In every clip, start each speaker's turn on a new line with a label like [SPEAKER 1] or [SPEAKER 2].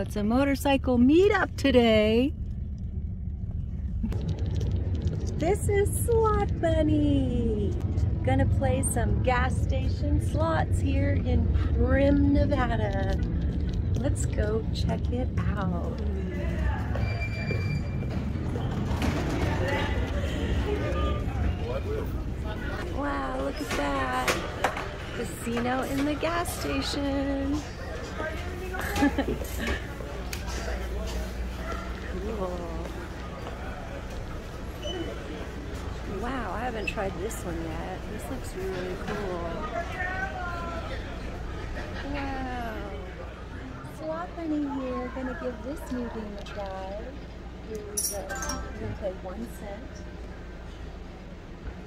[SPEAKER 1] It's a motorcycle meetup today. This is Slot Bunny. Gonna play some gas station slots here in Primm, Nevada. Let's go check it out. Wow, look at that. Casino in the gas station. Wow, I haven't tried this one yet. This looks really cool. Wow. Slot Bunny here, gonna give this new game a try. Here we go. We're gonna play one cent.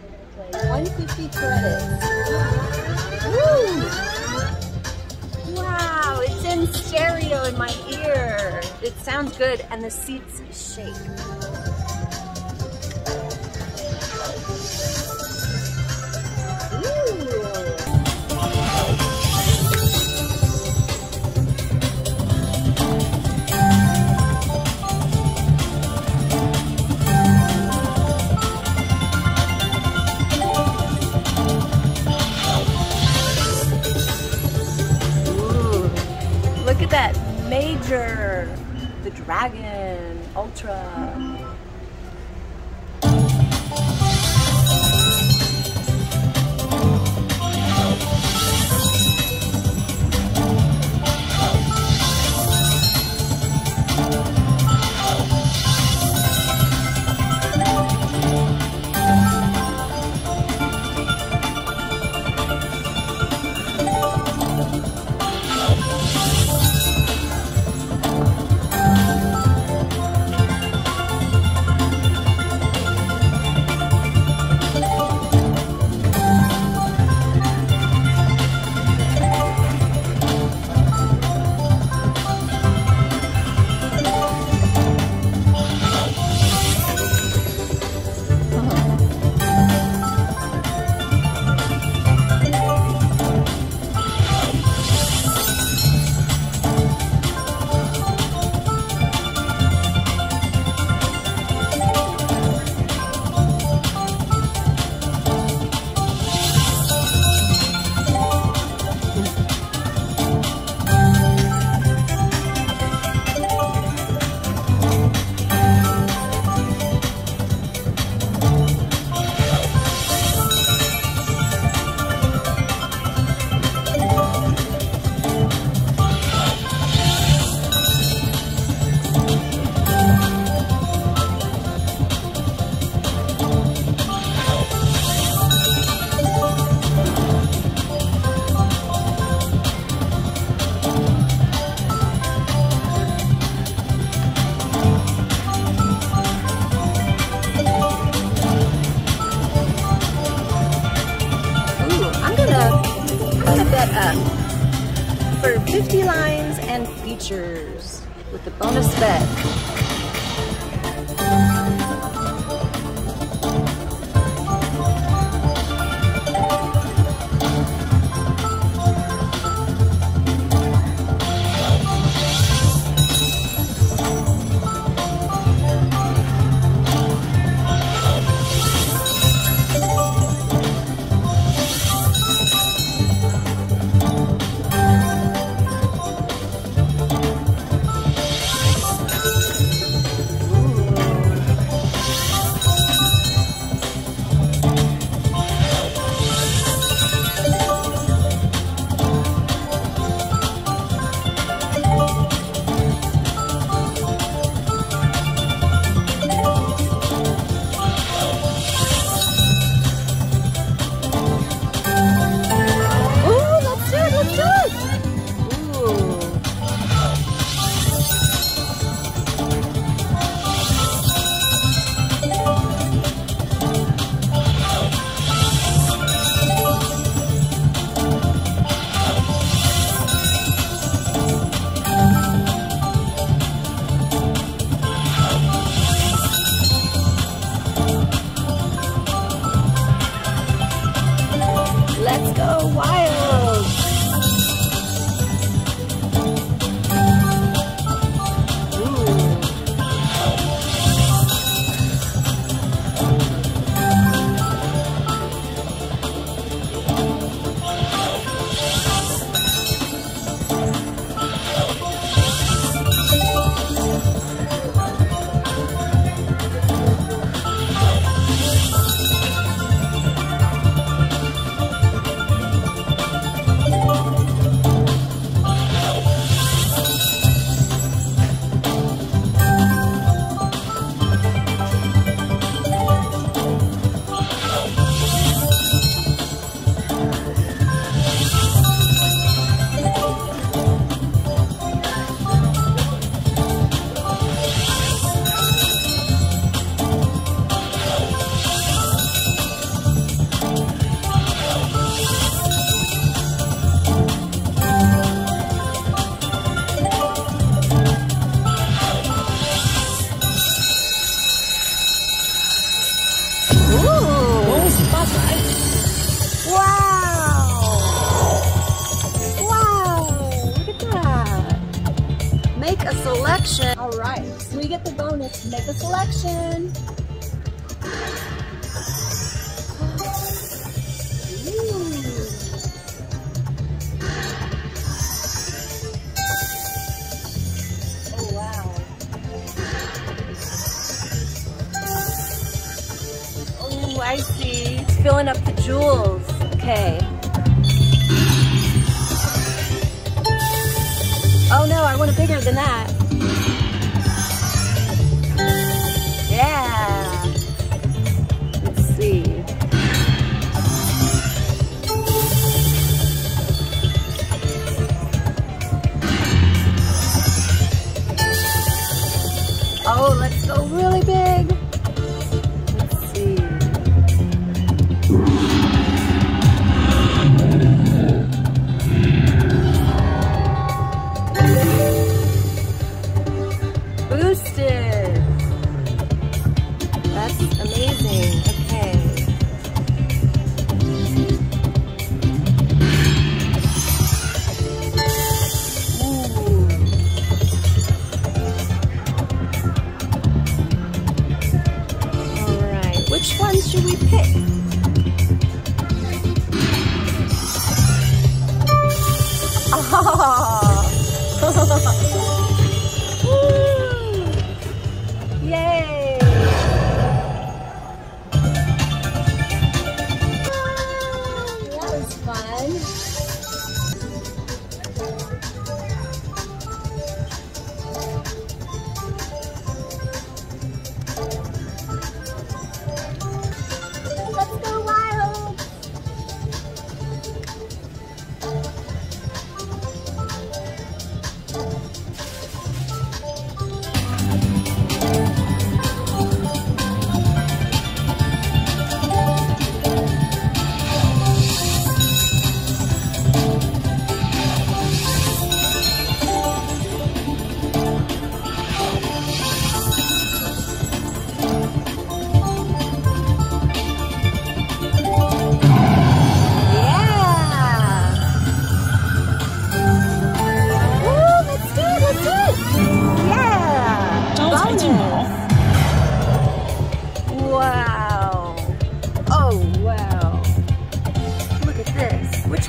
[SPEAKER 1] We're gonna play 150 credits. Woo! Wow, it's in stereo in my ear. It sounds good and the seats shake. Dragon, filling up the jewels. Okay. Oh no, I want it bigger than that. Yay!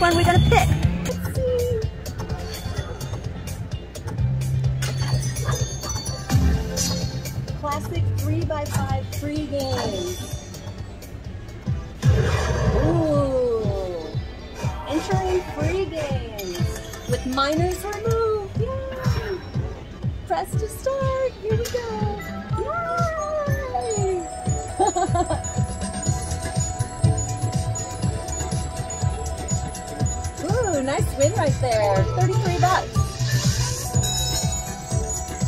[SPEAKER 1] One are we gonna pick? Classic 3x5 free games. Ooh. Entering free games with minors removed. Yay! Press to start. Here we go. Yay! nice win right there. 33 bucks.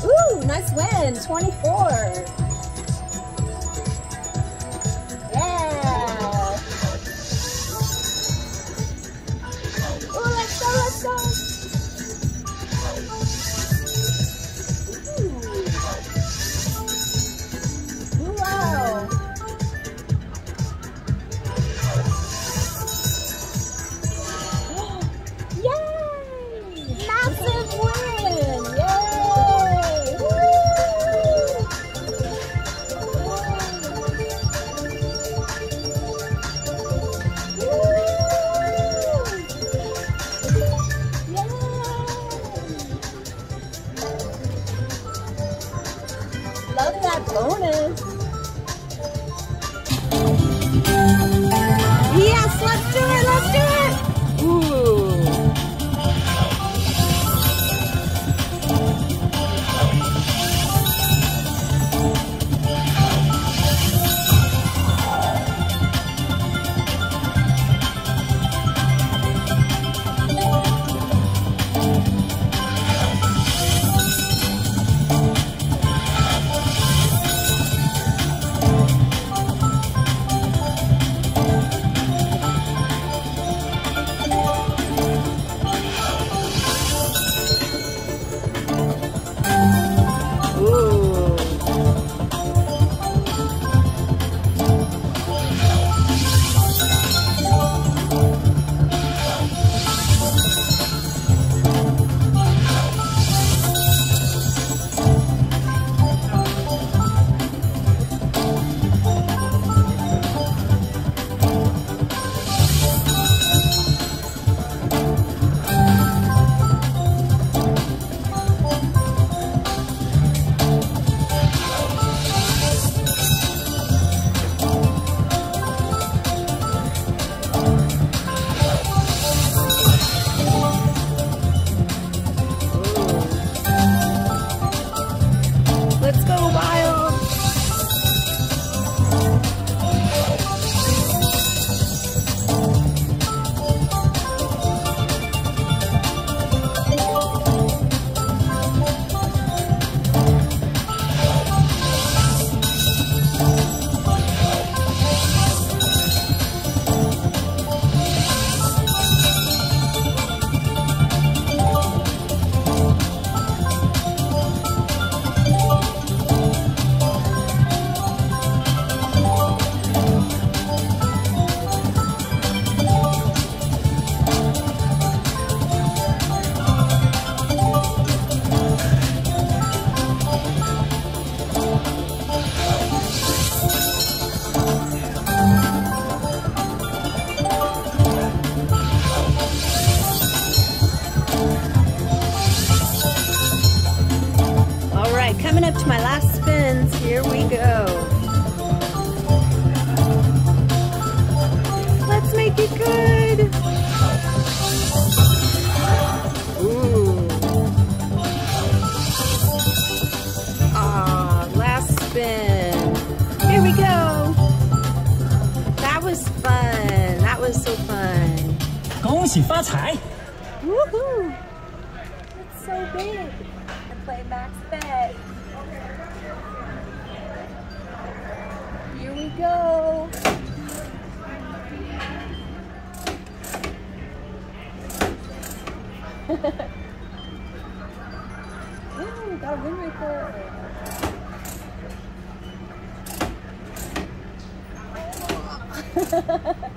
[SPEAKER 1] Ooh, nice win. 24.
[SPEAKER 2] 喜发财！
[SPEAKER 1] Woohoo! It's so big. And play max bet. Here we go. Ooh, got a win right there. Let's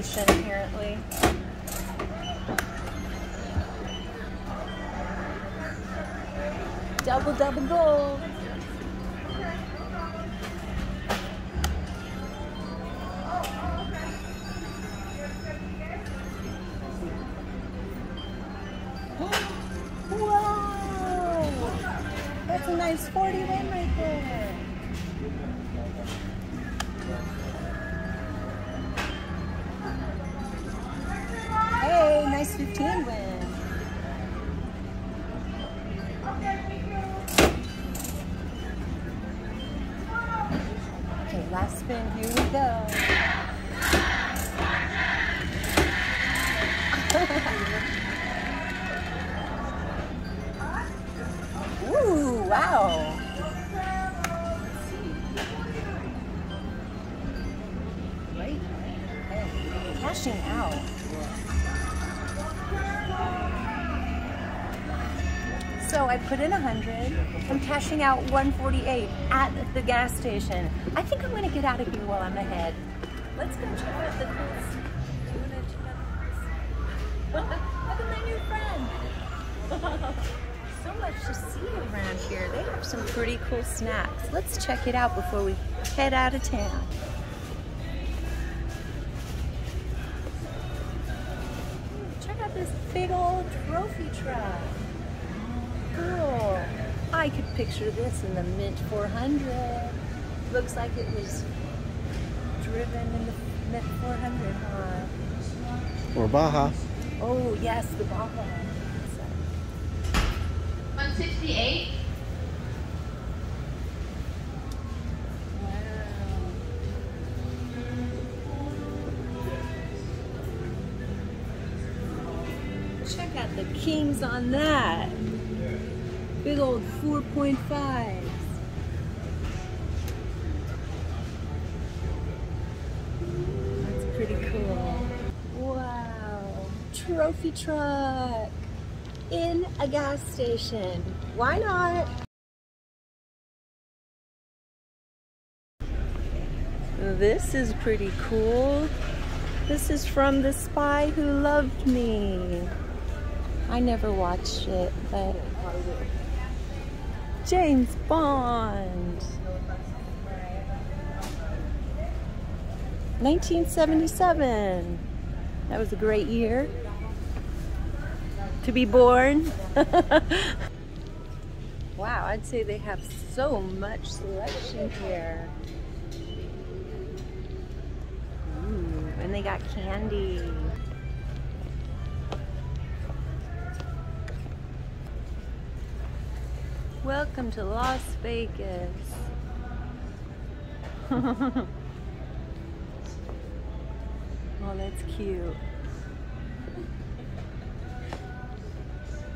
[SPEAKER 1] Apparently. Double, double gold. Wow! That's a nice 40 win wow. Cashing out. So I put in a 100. I'm cashing out 148 at the gas station. I think I'm going to get out of here while I'm ahead. Let's go check out the cool- Look at my new friend. much to see around here. They have some pretty cool snacks. Let's check it out before we head out of town. Check out this big old trophy truck. Cool. I could picture this in the Mint 400. Looks like it was driven in the Mint 400, huh?
[SPEAKER 3] Or Baja.
[SPEAKER 1] Oh, yes, the Baja.
[SPEAKER 4] 168.
[SPEAKER 1] Wow. Check out the kings on that. Big old 4.5. That's pretty cool. Wow. Trophy truck in a gas station. Why not? This is pretty cool. This is from The Spy Who Loved Me. I never watched it, but James Bond. 1977. That was a great year to be born. wow, I'd say they have so much selection here. Ooh, and they got candy. Welcome to Las Vegas. oh, that's cute.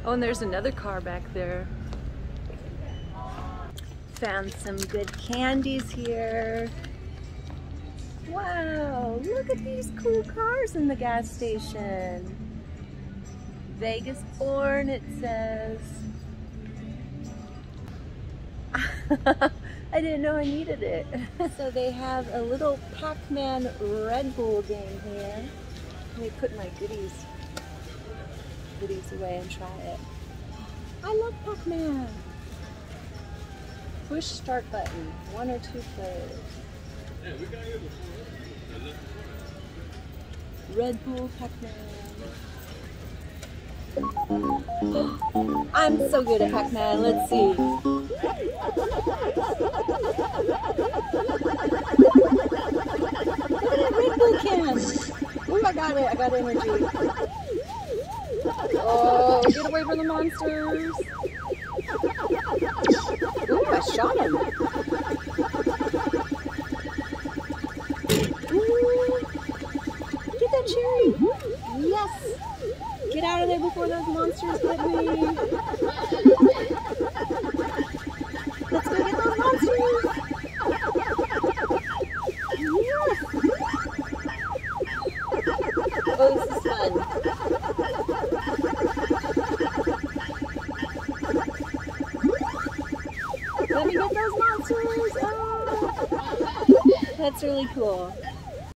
[SPEAKER 1] Oh, and there's another car back there. Found some good candies here. Wow, look at these cool cars in the gas station. Vegas born, it says. I didn't know I needed it. so they have a little Pac-Man Red Bull game here. Let me put my goodies goodies away and try it. I love Pac-Man. Push start button. One or two players. Red Bull Pac-Man. I'm so good at Pac-Man. Let's see. Look at Red Bull can. Oh, I got it. I got energy. Oh, get away from the monsters. Ooh, I shot him. Get that cherry. Yes. Get out of there before those monsters get me.